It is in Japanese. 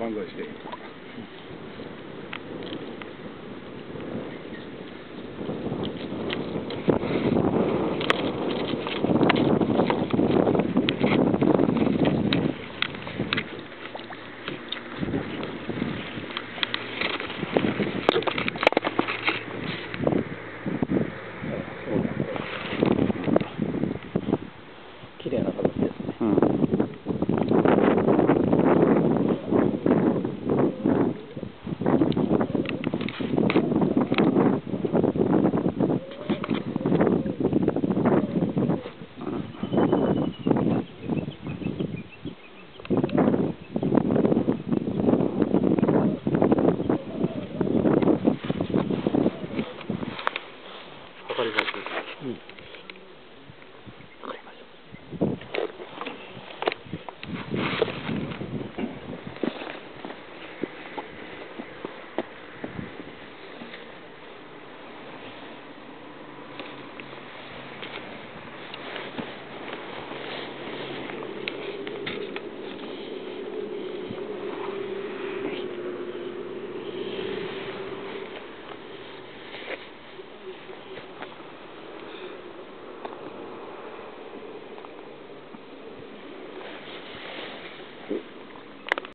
万歳して。綺麗な形。week.